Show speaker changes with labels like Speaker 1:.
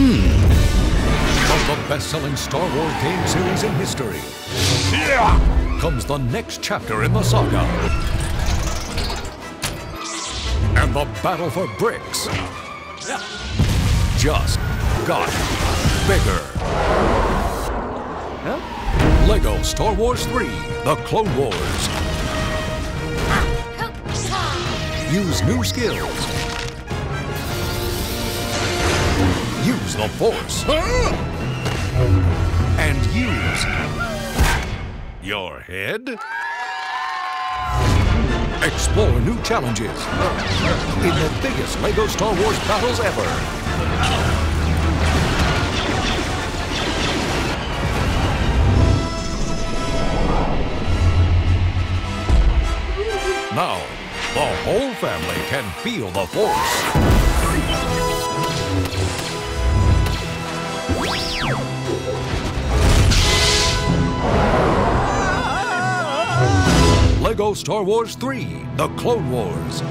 Speaker 1: Hmm. From the best-selling Star Wars game series in history comes the next chapter in the saga. And the battle for bricks just got bigger. Lego Star Wars 3, The Clone Wars. Use new skills. Use the Force. And use your head. Explore new challenges in the biggest Lego Star Wars battles ever. Now, the whole family can feel the Force. Lego Star Wars 3 The Clone Wars.